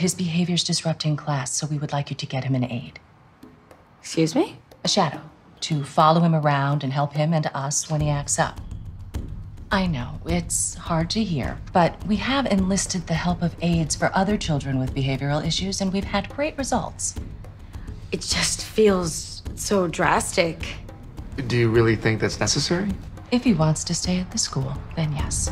His behavior's disrupting class, so we would like you to get him an aide. Excuse me? A shadow. To follow him around and help him and us when he acts up. I know, it's hard to hear, but we have enlisted the help of aides for other children with behavioral issues, and we've had great results. It just feels so drastic. Do you really think that's necessary? If he wants to stay at the school, then yes.